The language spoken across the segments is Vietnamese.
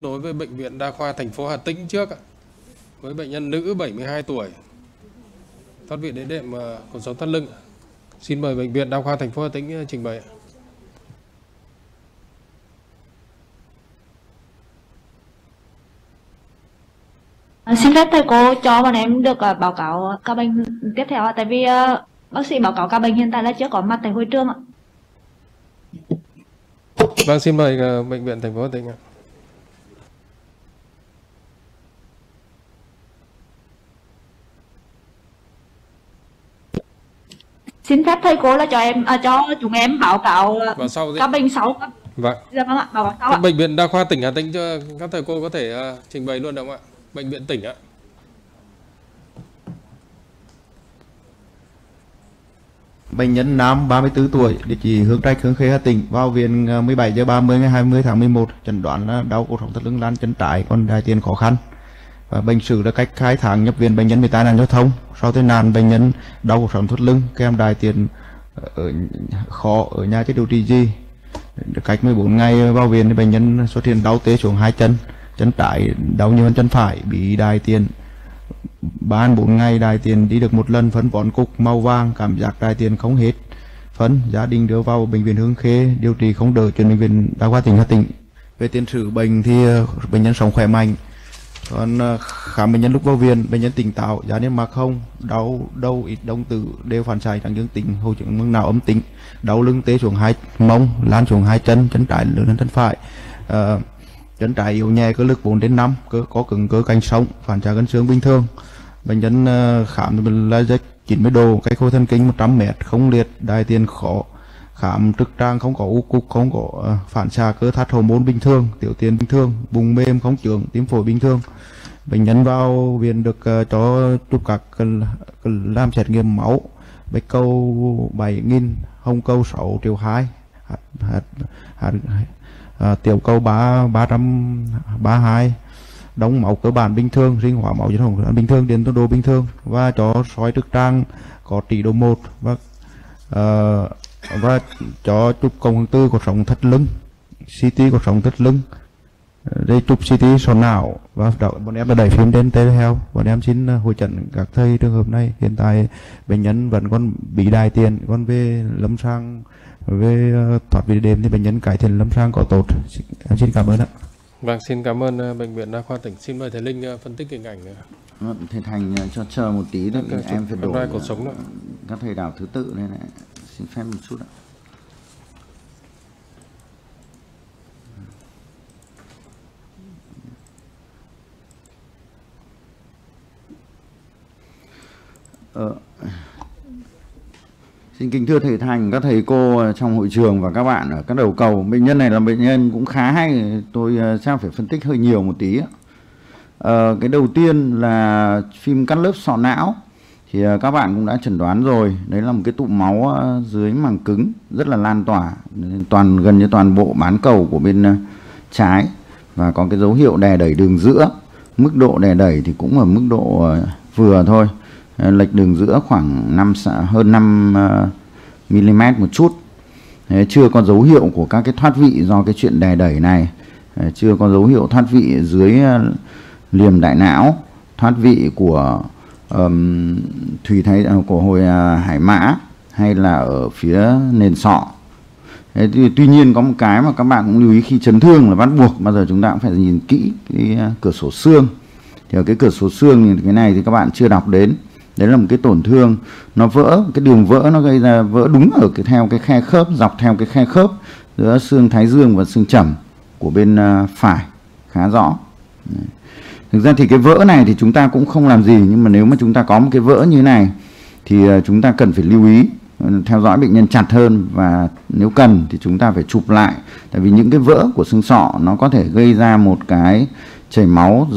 đối với bệnh viện đa khoa thành phố Hà Tĩnh trước ạ. với bệnh nhân nữ 72 tuổi thoát vị đế đệm ờ, cột sống thắt lưng. Xin mời bệnh viện đa khoa thành phố Hà Tĩnh ờ, trình bày. À, xin phép thầy cô cho bọn em được uh, báo cáo ca bệnh tiếp theo tại vì uh, bác sĩ báo cáo ca bệnh hiện tại là chưa có mặt tại hội trường ạ. Vâng, xin mời ờ, bệnh viện thành phố Hà Tĩnh ạ. Xin phép thầy cô là cho em à, cho chúng em báo cáo uh, Và sau ca bệnh sau ạ. Vâng. Dạ vâng ạ, báo cáo sau Các ạ. bệnh viện đa khoa tỉnh Hà Tĩnh cho các thầy cô có thể ờ, trình bày luôn được không ạ? Bệnh viện tỉnh ạ. Bệnh nhân nam 34 tuổi, địa chỉ Hương Trạch, Hương Khê, Hà Tĩnh, vào viện ờ, 17 giờ 30 ngày 20 tháng 11, chẩn đoán là đau cổ sống thắt lưng lan chân trái, còn đại tiền khó khăn. Và bệnh sử là cách khai tháng nhập viện bệnh nhân bị tai nạn giao thông. Sau tai nạn bệnh nhân đau cổ sống thắt lưng kèm đài tiền ở khó ở nhà chế điều trị gì. Cách 14 ngày vào viện thì bệnh nhân xuất hiện đau tê xuống hai chân, chân trái đau nhiều hơn chân phải, bị đài tiền ba bốn ngày đài tiền đi được một lần phấn bón cục màu vàng cảm giác đài tiền không hết phấn gia đình đưa vào bệnh viện Hương Khê điều trị không đỡ chuyển bệnh viện đa khoa tỉnh Hà Tĩnh về tiền sử bệnh thì ờ, bệnh nhân sống khỏe mạnh còn ờ, khám bệnh nhân lúc vào viện bệnh nhân tỉnh táo giá niêm mạc không đau đầu ít đông tử đều phản xạ trạng dương tính hội chứng mưng não âm tính. Đau lưng tê xuống hai mông lan xuống hai chân chân trái lớn hơn chân phải. À, chân trái yếu nhẹ cơ lực 4 đến 5 cơ có cứng cơ cánh sống phản xạ cân xương bình thường. Bệnh nhân ờ, khám mình là dách 90 độ cách khối thần kinh 100 m không liệt đại tiền khó khám trực tràng không có u cục không có ờ, phản xạ cơ thắt hormone bình thường tiểu tiền bình thường bụng mềm không trưởng tim phổi bình thường. Bệnh nhân vào viện được uh, cho chụp các làm xét nghiệm máu bạch cầu 7.000 hồng cầu 6 triệu 2 hạt, hạt, hạt, à, tiểu cầu 3 332 đóng máu cơ bản bình thường sinh hóa máu dân hồng bình thường đến tốc độ bình thường. Và cho soi trực tràng có trị độ 1 và uh, và cho chụp cộng hưởng tư cột sống thắt lưng CT cột sống thắt lưng đây chụp CT sọ não và đó, bọn em đã đẩy phim đến telehealth bọn em xin ờ, hội trần các thầy trường hợp này hiện tại bệnh nhân vẫn còn bị đài tiền còn về lâm sàng về ờ, thoát vị đệm thì bệnh nhân cải thiện lâm sàng có tốt em xin cảm ơn ạ Vâng, xin cảm ơn ờ, bệnh viện đa khoa tỉnh. Xin mời thầy Linh phân tích hình ảnh. Vâng, Thầy Thành cho chờ một tí nữa Các em phải đổi ờ, sống nữa. các thầy đảo thứ tự này này xin phép một chút ạ Ờ, Xin kính thưa thầy Thành, các thầy cô trong hội trường và các bạn ở các đầu cầu. Bệnh nhân này là bệnh nhân cũng khá hay, tôi ờ, sẽ phải phân tích hơi nhiều một tí. Ờ, cái đầu tiên là phim cắt lớp sọ não thì à, các bạn cũng đã chẩn đoán rồi, đấy là một cái tụ máu à, dưới màng cứng rất là lan tỏa, toàn gần như toàn bộ bán cầu của bên à, trái và có cái dấu hiệu đè đẩy đường giữa. Mức độ đè đẩy thì cũng ở mức độ vừa thôi. Lệch đường giữa khoảng 5 hơn 5 mm một chút. Thế chưa có dấu hiệu của các cái thoát vị do cái chuyện đè đẩy này. Chưa có dấu hiệu thoát vị dưới liềm đại não, thoát vị của um, thủy thái ờ, à, của hồi uh, à, hải mã hay là ở phía nền sọ. Thế thì, tuy nhiên có một cái mà các bạn cũng lưu ý khi chấn thương là bắt buộc bao giờ chúng ta cũng phải nhìn kỹ cái uh, cửa sổ xương thì ở cái cửa sổ xương thì cái này thì các bạn chưa đọc đến đấy là một cái tổn thương nó vỡ cái đường vỡ nó gây ra vỡ đúng ở cái theo cái khe khớp dọc theo cái khe khớp giữa xương thái dương và xương chẩm của bên uh, phải khá rõ Đấy thực ra thì cái vỡ này thì chúng ta cũng không làm gì, nhưng mà nếu mà chúng ta có một cái vỡ như này, thì ờ, chúng ta cần phải lưu ý ờ, theo dõi bệnh nhân chặt hơn. Và nếu cần thì chúng ta phải chụp lại. Tại vì những cái vỡ của xương sọ nó có thể gây ra một cái chảy máu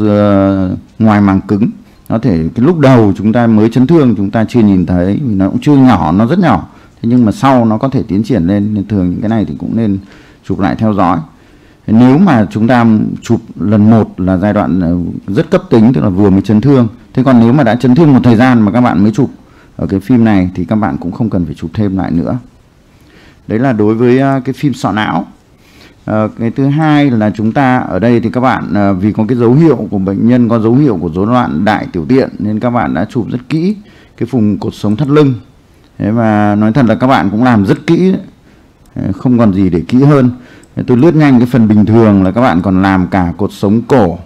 ngoài màng cứng. Có thể cái lúc đầu chúng ta mới chấn thương, chúng ta chưa nhìn thấy, vì nó cũng chưa nhỏ, nó rất nhỏ. Thế nhưng mà sau nó có thể tiến triển lên. Nên thường những cái này thì cũng nên chụp lại theo dõi nếu mà chúng ta chụp lần một là giai đoạn ờ, rất cấp tính tức là vừa mới chấn thương. Thế còn nếu mà đã chấn thương một thời gian mà các bạn mới chụp ở cái phim này thì các bạn cũng không cần phải chụp thêm lại nữa. Đấy là đối với ờ, cái phim sọ não. À, cái thứ hai là chúng ta ở đây thì các bạn à, vì có cái dấu hiệu của bệnh nhân có dấu hiệu của rối loạn đại tiểu tiện nên các bạn đã chụp rất kỹ cái vùng cột sống thắt lưng. Thế và nói thật là các bạn cũng làm rất kỹ không còn gì để kỹ hơn tôi lướt nhanh cái phần bình thường là các bạn còn làm cả cột sống cổ.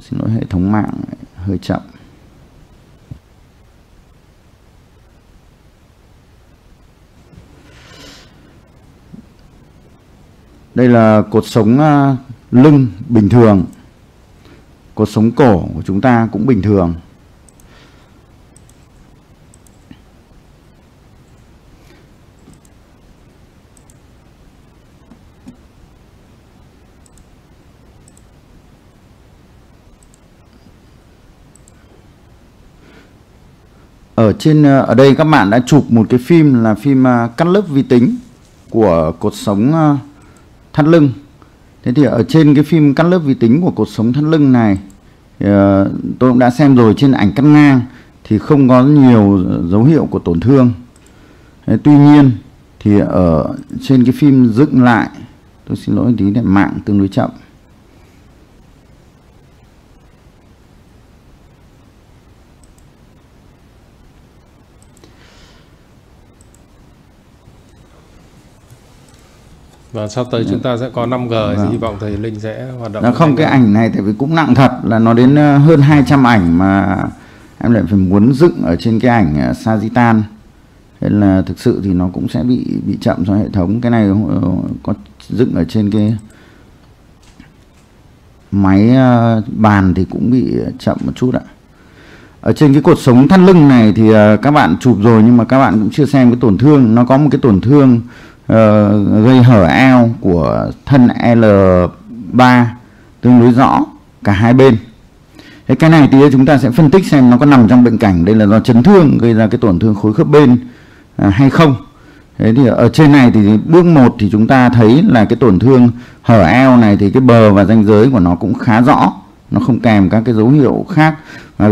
Xin lỗi, hệ thống mạng hơi chậm. Đây là cột sống à, lưng bình thường. Cột sống cổ của chúng ta cũng bình thường. Ở trên ờ, ở đây các bạn đã chụp một cái phim là phim ờ, cắt lớp vi tính của cột sống ờ, thắt lưng. Thế thì ở trên cái phim cắt lớp vi tính của cột sống thắt lưng này tôi cũng đã xem rồi trên ảnh cắt ngang thì không có nhiều dấu hiệu của tổn thương. Thế, tuy nhiên thì ở trên cái phim dựng lại tôi xin lỗi tí này mạng tương đối chậm. Và sắp tới chúng ta sẽ có 5G thì Vâng. hy vọng thầy Linh sẽ hoạt động nó không cái ảnh này tại vì cũng nặng thật là nó đến ờ, hơn 200 ảnh mà em lại phải muốn dựng ở trên cái ảnh ờ, Sagitan. Thế là thực sự thì nó cũng sẽ bị bị chậm do hệ thống. Cái này ờ, có dựng ở trên cái máy bàn thì cũng bị chậm một chút ạ. Ở trên cái cột sống thắt lưng này thì các bạn chụp rồi nhưng mà các bạn cũng chưa xem cái tổn thương. Nó có một cái tổn thương Ờ, gây hở eo của thân L3 tương đối rõ cả hai bên. Thế cái này thì chúng ta sẽ phân tích xem nó có nằm trong bệnh cảnh đây là do chấn thương gây ra cái tổn thương khối khớp bên à, hay không. Thế thì ở trên này thì bước 1 thì chúng ta thấy là cái tổn thương hở eo này thì cái bờ và ranh giới của nó cũng khá rõ nó không kèm các cái dấu hiệu khác. À,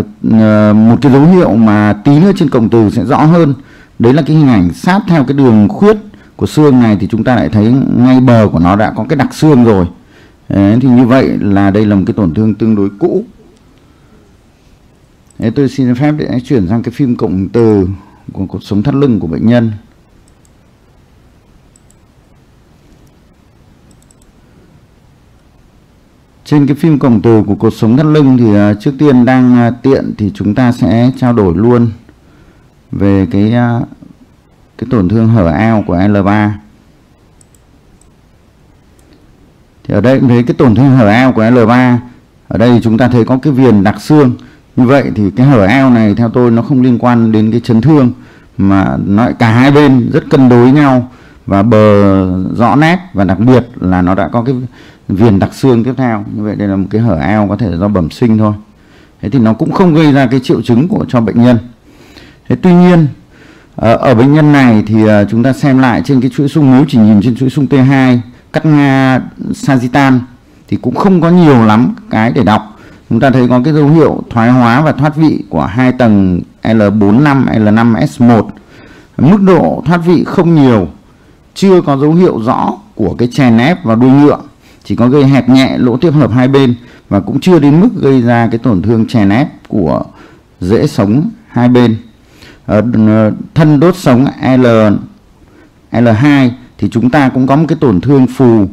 một cái dấu hiệu mà tí nữa trên cổng từ sẽ rõ hơn đấy là cái hình ảnh sát theo cái đường khuyết của xương này thì chúng ta lại thấy ngay bờ của nó đã có cái đặc xương rồi. Đấy, thì như vậy là đây là một cái tổn thương tương đối cũ. Đấy, tôi xin phép để chuyển sang cái phim cộng từ của cột sống thắt lưng của bệnh nhân. Trên cái phim cộng từ của cột sống thắt lưng thì à, trước tiên đang à, tiện thì chúng ta sẽ trao đổi luôn về cái à, cái tổn thương hở eo của L3 thì ở đây cũng thấy cái tổn thương hở eo của L3 ở đây chúng ta thấy có cái viền đặc xương. Như vậy thì cái hở eo này theo tôi nó không liên quan đến cái chấn thương, mà nó lại cả hai bên rất cân đối nhau và bờ rõ nét và đặc biệt là nó đã có cái viền đặc xương tiếp theo. Như vậy đây là một cái hở eo có thể do bẩm sinh thôi. Thế thì nó cũng không gây ra cái triệu chứng của cho bệnh nhân. Thế tuy nhiên Ờ, ở bệnh nhân này thì ờ, chúng ta xem lại trên cái chuỗi sung nếu chỉ nhìn trên chuỗi sung T2 cắt nga sagittal thì cũng không có nhiều lắm cái để đọc. Chúng ta thấy có cái dấu hiệu thoái hóa và thoát vị của hai tầng L45 L5S1 mức độ thoát vị không nhiều, chưa có dấu hiệu rõ của cái chèn ép và đuôi ngựa, chỉ có gây hẹp nhẹ lỗ tiếp hợp hai bên và cũng chưa đến mức gây ra cái tổn thương chèn ép của rễ sống hai bên. Ờ, ờ, thân đốt sống L L2 thì chúng ta cũng có một cái tổn thương phù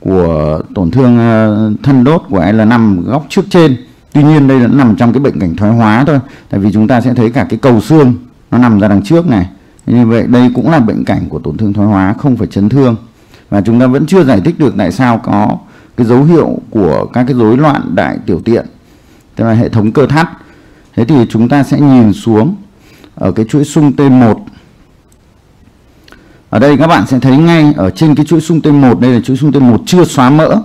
của tổn thương ờ, thân đốt của L5 góc trước trên. Tuy nhiên đây là nằm trong cái bệnh cảnh thoái hóa thôi, tại vì chúng ta sẽ thấy cả cái cầu xương nó nằm ra đằng trước này. Như vậy đây cũng là bệnh cảnh của tổn thương thoái hóa, không phải chấn thương. Và chúng ta vẫn chưa giải thích được tại sao có cái dấu hiệu của các cái rối loạn đại tiểu tiện, tức là hệ thống cơ thắt. Thế thì chúng ta sẽ nhìn xuống ở cái chuỗi sung T1 ở đây các bạn sẽ thấy ngay ở trên cái chuỗi sung T1 đây là chuỗi sung T1 chưa xóa mỡ,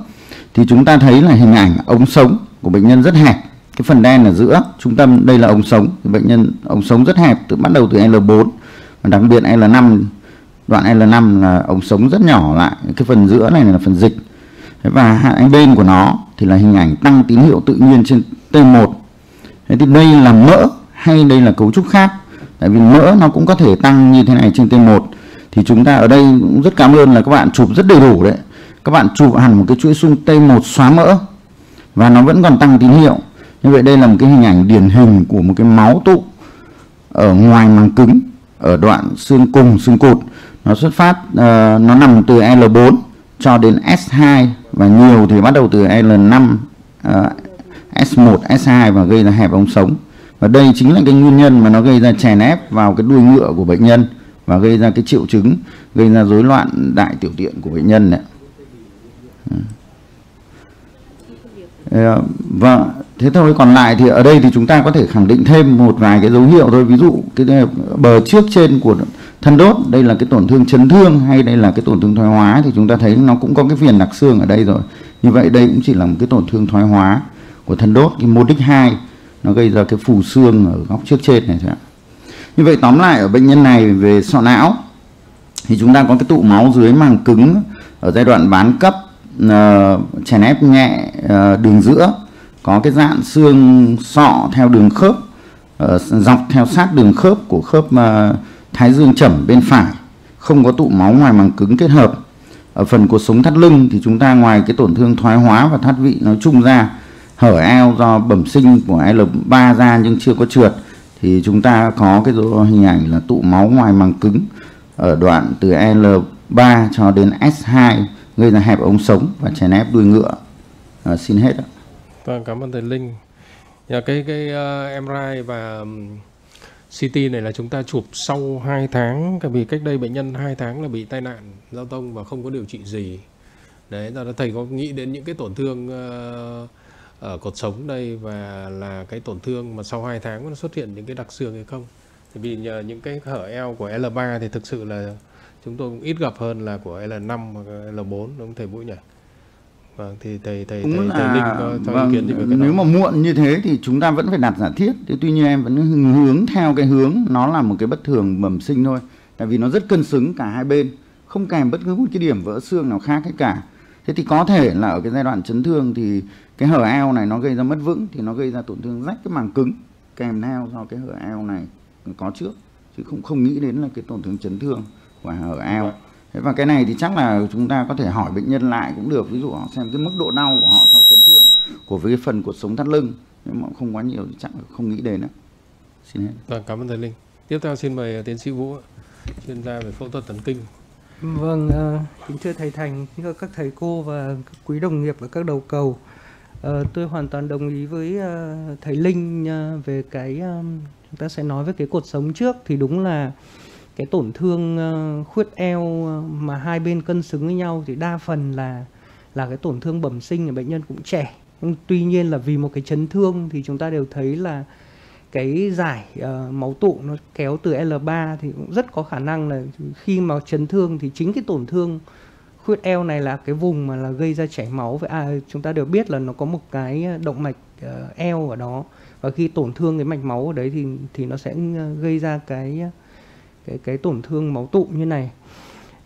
thì chúng ta thấy là hình ảnh ống sống của bệnh nhân rất hẹp. Cái phần đen ở giữa, trung tâm đây là ống sống, thì bệnh nhân, ống sống rất hẹp từ bắt đầu từ L4 và đặc biệt L5 đoạn L5 là ống sống rất nhỏ lại, cái phần giữa này là phần dịch. Và hai bên của nó thì là hình ảnh tăng tín hiệu tự nhiên trên T1 thế thì đây là mỡ hay đây là cấu trúc khác? Tại vì mỡ nó cũng có thể tăng như thế này trên T1 thì chúng ta ở đây cũng rất cảm ơn là các bạn chụp rất đầy đủ đấy. Các bạn chụp hẳn một cái chuỗi xung T1 xóa mỡ và nó vẫn còn tăng tín hiệu. Như vậy đây là một cái hình ảnh điển hình của một cái máu tụ ở ngoài màng cứng ở đoạn xương cùng xương cụt nó xuất phát uh, nó nằm từ L4 cho đến S2 và nhiều thì bắt đầu từ L5 uh, S1 S2 và gây ra hẹp ống sống và đây chính là cái nguyên nhân mà nó gây ra chèn ép vào cái đuôi ngựa của bệnh nhân và gây ra cái triệu chứng, gây ra rối loạn đại tiểu tiện của bệnh nhân đấy. và thế thôi, còn lại thì ở đây thì chúng ta có thể khẳng định thêm một vài cái dấu hiệu thôi. Ví dụ cái bờ trước trên của thân đốt, đây là cái tổn thương chấn thương hay đây là cái tổn thương thoái hóa thì chúng ta thấy nó cũng có cái viền đặc xương ở đây rồi. Như vậy đây cũng chỉ là một cái tổn thương thoái hóa của thân đốt, cái mô đích 2 nó gây ra cái phù xương ở góc trước trên này thôi như vậy tóm lại ở bệnh nhân này về sọ não thì chúng ta có cái tụ máu dưới màng cứng ở giai đoạn bán cấp uh, chèn ép nhẹ uh, đường giữa có cái dạng xương sọ theo đường khớp uh, dọc theo sát đường khớp của khớp uh, thái dương chẩm bên phải không có tụ máu ngoài màng cứng kết hợp. Ở phần cuộc sống thắt lưng thì chúng ta ngoài cái tổn thương thoái hóa và thắt vị nói chung ra hở eo do bẩm sinh của L3 ra nhưng chưa có trượt thì chúng ta có cái hình ảnh là tụ máu ngoài màng cứng ở đoạn từ L3 cho đến S2 gây ra hẹp ống sống và chèn ép đuôi ngựa. À, xin hết ạ. Vâng, cảm ơn thầy Linh. Nhà cái cái ờ, uh, MRI và CT này là chúng ta chụp sau 2 tháng vì cách đây bệnh nhân 2 tháng là bị tai nạn giao thông và không có điều trị gì. Đấy, là thầy có nghĩ đến những cái tổn thương uh, ở cột sống đây và là cái tổn thương mà sau 2 tháng nó xuất hiện những cái đặc xương hay không? Thì vì nhờ những cái hở eo của L3 thì thực sự là chúng tôi cũng ít gặp hơn là của L5 hoặc L4 đúng không thầy Vũ nhỉ? Vâng thì thầy thầy thầy, là, thầy Linh có cho vâng, ý kiến gì về cái nếu đó? mà muộn như thế thì chúng ta vẫn phải đặt giả thiết. Thế tuy nhiên em vẫn hướng theo cái hướng nó là một cái bất thường bẩm sinh thôi. Tại vì nó rất cân xứng cả hai bên. Không kèm bất cứ một cái điểm vỡ xương nào khác hết cả thế thì có thể là ở cái giai đoạn chấn thương thì cái hở eo này nó gây ra mất vững thì nó gây ra tổn thương rách cái màng cứng kèm theo do cái hở eo này có trước chứ không không nghĩ đến là cái tổn thương chấn thương của hở eo thế và cái này thì chắc là chúng ta có thể hỏi bệnh nhân lại cũng được ví dụ họ xem cái mức độ đau của họ sau chấn thương của cái phần cột sống thắt lưng. Nhưng mà không quá nhiều thì chắc là không nghĩ đến nữa xin hết. Vâng cảm ơn thầy linh. Tiếp theo xin mời tiến sĩ vũ chuyên gia về phẫu thuật thần kinh vâng ờ, kính thưa thầy thành, kính thưa các thầy cô và các quý đồng nghiệp và các đầu cầu. Ờ, tôi hoàn toàn đồng ý với ờ, thầy Linh về cái chúng ta sẽ nói về cái cột sống trước. Thì đúng là cái tổn thương khuyết eo mà hai bên cân xứng với nhau thì đa phần là là cái tổn thương bẩm sinh ở bệnh nhân cũng trẻ. Nhưng tuy nhiên là vì một cái chấn thương thì chúng ta đều thấy là cái giải uh, máu tụ nó kéo từ L3 thì cũng rất có khả năng là khi mà chấn thương thì chính cái tổn thương khuyết eo này là cái vùng mà là gây ra chảy máu. Với à, chúng ta đều biết là nó có một cái ờ, động mạch uh, eo ở đó và khi tổn thương cái mạch máu ở đấy thì thì nó sẽ gây ra cái cái cái tổn thương máu tụ như này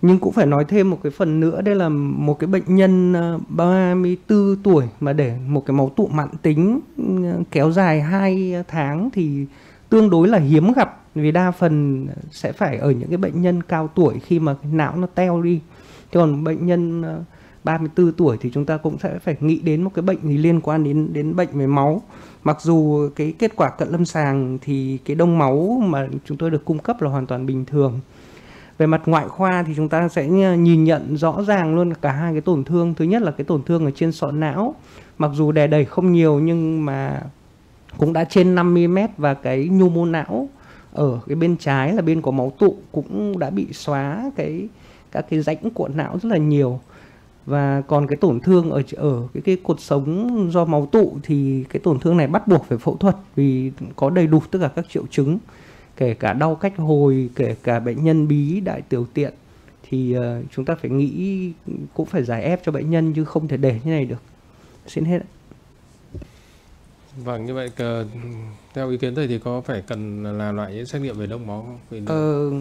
nhưng cũng phải nói thêm một cái phần nữa, đây là một cái bệnh nhân ờ, 34 tuổi mà để một cái máu tụ mãn tính ờ, kéo dài 2 tháng thì tương đối là hiếm gặp vì đa phần sẽ phải ở những cái bệnh nhân cao tuổi khi mà cái não nó teo đi Thế còn bệnh nhân ờ, 34 tuổi thì chúng ta cũng sẽ phải nghĩ đến một cái bệnh gì liên quan đến đến bệnh về máu. Mặc dù cái kết quả cận lâm sàng thì cái đông máu mà chúng tôi được cung cấp là hoàn toàn bình thường. Về mặt ngoại khoa thì chúng ta sẽ ờ, nhìn nhận rõ ràng luôn cả hai cái tổn thương. Thứ nhất là cái tổn thương ở trên sọ não. Mặc dù đè đầy không nhiều nhưng mà cũng đã trên 5 mm và cái nhu mô não ở cái bên trái là bên có máu tụ cũng đã bị xóa cái, các cái rãnh của não rất là nhiều và còn cái tổn thương ở ở cái cái cột sống do máu tụ thì cái tổn thương này bắt buộc phải phẫu thuật vì có đầy đủ tất cả các triệu chứng kể cả đau cách hồi kể cả bệnh nhân bí đại tiểu tiện thì uh, chúng ta phải nghĩ cũng phải giải ép cho bệnh nhân chứ không thể để như này được xin hết Vâng, như vậy theo ý kiến thầy thì có phải cần làm lại những xét nghiệm về đông máu không? Vì ờ,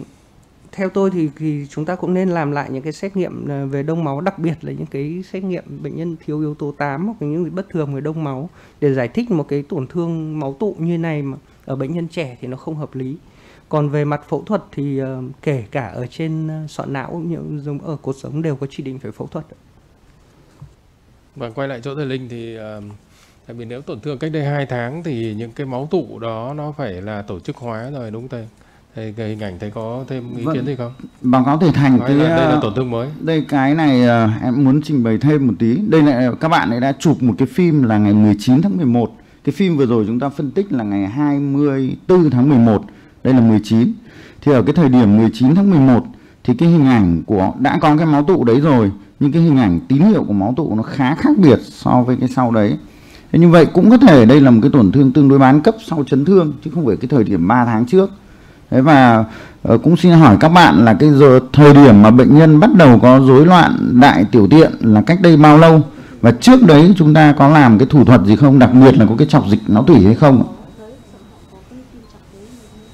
theo tôi thì thì chúng ta cũng nên làm lại những cái xét nghiệm ờ, về đông máu, đặc biệt là những cái xét nghiệm bệnh nhân thiếu yếu tố 8 hoặc những bất thường về đông máu để giải thích một cái tổn thương máu tụ như này mà ở bệnh nhân trẻ thì nó không hợp lý còn về mặt phẫu thuật thì ờ, kể cả ở trên ờ, sọ não như giống ở cột sống đều có chỉ định phải phẫu thuật Và quay lại chỗ thầy Linh thì tại vì nếu tổn thương cách đây 2 tháng thì những cái máu tụ đó nó phải là tổ chức hóa rồi, đúng không thầy? Thầy cái hình ảnh thầy có thêm ý Vâng. kiến gì không? báo cáo thầy thành cái là đây là ờ, tổn thương mới? đây cái này ờ, em muốn trình bày thêm một tí đây là các bạn ấy đã chụp một cái phim là ngày 19 tháng 11 cái phim vừa rồi chúng ta phân tích là ngày 24 tháng 11 đây là 19 thì ở cái thời điểm 19 tháng 11 thì cái hình ảnh của đã có cái máu tụ đấy rồi nhưng cái hình ảnh tín hiệu của máu tụ nó khá khác biệt so với cái sau đấy thế như vậy cũng có thể đây là một cái tổn thương tương đối bán cấp sau chấn thương chứ không phải cái thời điểm 3 tháng trước Thế và ờ, cũng xin hỏi các bạn là cái giờ thời điểm mà bệnh nhân bắt đầu có rối loạn đại tiểu tiện là cách đây bao lâu và trước đấy chúng ta có làm cái thủ thuật gì không đặc biệt là có cái chọc dịch não tủy hay không ạ?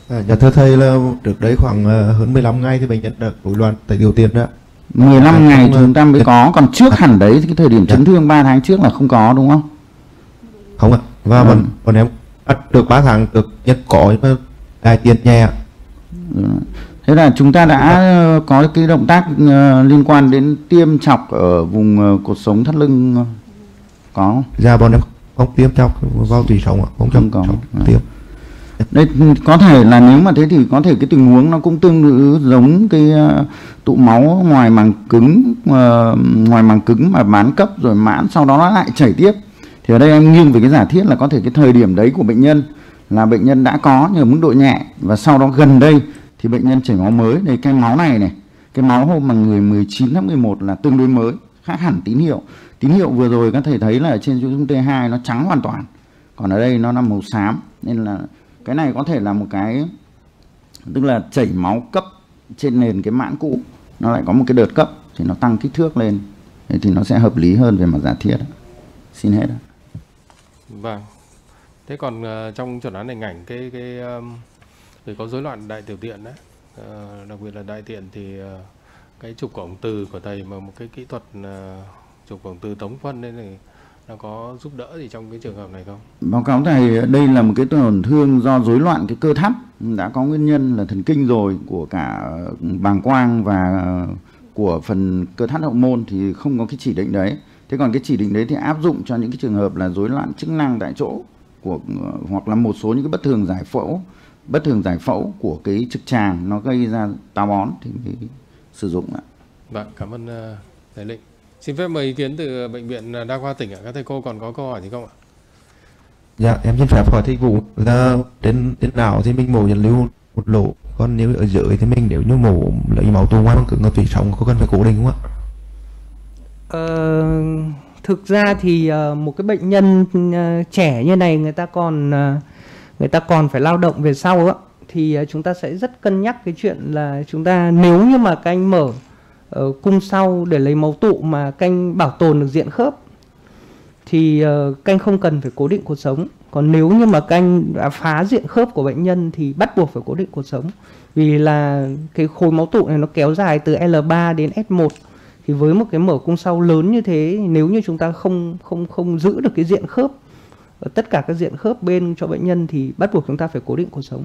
À, dạ thưa thầy là trước đấy khoảng ờ, hơn 15 ngày thì bệnh nhân đã rối loạn tại điều tiền đó 15 À, ngày không, chúng ta mới ờ, có còn trước hẳn đấy cái thời điểm chấn thương 3 tháng trước là không có đúng không? không ạ và Ừ. bọn, bọn em được 3 tháng được nhất có nhưng mà đại tiền nhẹ. Thế là chúng ta đã có cái động tác ờ, liên quan đến tiêm chọc ở vùng ờ, cột sống thắt lưng ờ, có không? dạ bọn em không tiêm chọc vào tủy sống ạ không Không chọc có. À. tiêm Đây có thể là nếu mà thế thì có thể cái tình huống nó cũng tương tự giống cái tụ máu ngoài màng cứng ngoài màng cứng mà bán cấp rồi mãn sau đó nó lại chảy tiếp. Thì ở đây em nghiêng về cái giả thiết là có thể cái thời điểm đấy của bệnh nhân là bệnh nhân đã có nhưng mức độ nhẹ và sau đó gần đây thì bệnh nhân chảy máu mới. Đây cái máu này này, cái máu hôm mà người 19 tháng 11 là tương đối mới, khác hẳn tín hiệu. Tín hiệu vừa rồi các thầy thấy là ở trên dung T2 nó trắng hoàn toàn. Còn ở đây nó là màu xám nên là cái này có thể là một cái tức là chảy máu cấp trên nền cái mãn cũ nó lại có một cái đợt cấp thì nó tăng kích thước lên thì nó sẽ hợp lý hơn về mặt giả thiết xin hết. Vâng. Thế còn uh, trong chuẩn đoán hình ảnh cái cái um, người có rối loạn đại tiểu tiện đấy, uh, ờ, đặc biệt là đại tiện thì uh, cái trục cổng từ của thầy mà một cái kỹ thuật uh, trục cổng từ tống phân nên này nó có giúp đỡ gì trong cái trường hợp này không? báo cáo thầy đây là một cái tổn thương do rối loạn cái cơ thắt đã có nguyên nhân là thần kinh rồi của cả bàng quang và của phần cơ thắt hậu môn thì không có cái chỉ định đấy. Thế còn cái chỉ định đấy thì áp dụng cho những cái trường hợp là rối loạn chức năng tại chỗ của hoặc là một số những cái bất thường giải phẫu bất thường giải phẫu của cái trực tràng nó gây ra táo bón thì mới sử dụng ạ Vâng, cảm ơn ờ, thầy Lĩnh. Xin phép mời ý kiến từ bệnh viện ờ, đa khoa tỉnh ạ. Các thầy cô còn có câu hỏi gì không ạ? dạ em xin phép hỏi thầy vụ là đến đến nào thì mình mổ dẫn lưu một lỗ còn nếu ở dưới thì mình nếu như mổ lấy máu tụ ngoài bằng cứng ở tủy sống có cần phải cố định không ạ Ờ, thực ra thì ờ, một cái bệnh nhân ờ, trẻ như này người ta còn ờ, người ta còn phải lao động về sau đó, thì chúng ta sẽ rất cân nhắc cái chuyện là chúng ta nếu như mà canh mở cung sau để lấy máu tụ mà canh bảo tồn được diện khớp thì canh không cần phải cố định cuộc sống. Còn nếu như mà canh đã phá diện khớp của bệnh nhân thì bắt buộc phải cố định cuộc sống. Vì là cái khối máu tụ này nó kéo dài từ L3 đến S1 thì với một cái mở cung sau lớn như thế nếu như chúng ta không không không giữ được cái diện khớp ở tất cả các diện khớp bên cho bệnh nhân thì bắt buộc chúng ta phải cố định cột sống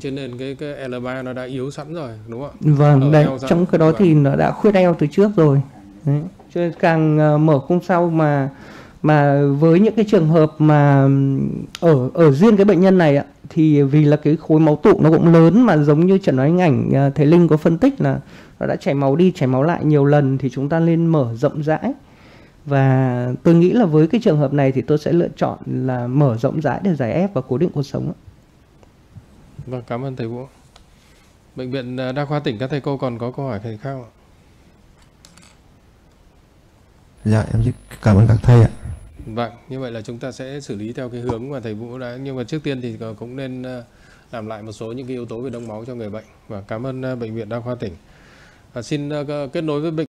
Cho nên cái cái L3 nó đã yếu sẵn rồi, đúng không ạ? vâng Ở đấy trong cái đó thì nó đã khuyết eo từ trước rồi đấy. cho nên càng ờ, mở cung sau mà mà với những cái trường hợp mà ở ở riêng cái bệnh nhân này ạ thì vì là cái khối máu tụ nó cũng lớn mà giống như chẩn đoán hình ảnh ờ, thầy Linh có phân tích là nó đã chảy máu đi chảy máu lại nhiều lần thì chúng ta nên mở rộng rãi và tôi nghĩ là với cái trường hợp này thì tôi sẽ lựa chọn là mở rộng rãi để giải ép và cố định cột sống. Vâng, cảm ơn thầy Vũ. Bệnh viện ờ, đa khoa tỉnh các thầy cô còn có câu hỏi thầy khác không ạ? dạ em xin cảm ơn các thầy ạ Vâng, như vậy là chúng ta sẽ xử lý theo cái hướng mà thầy Vũ đã nhưng mà trước tiên thì cũng nên ờ, làm lại một số những cái yếu tố về đông máu cho người bệnh và cảm ơn ờ, bệnh viện đa khoa tỉnh. À, xin ờ, kết nối với bệnh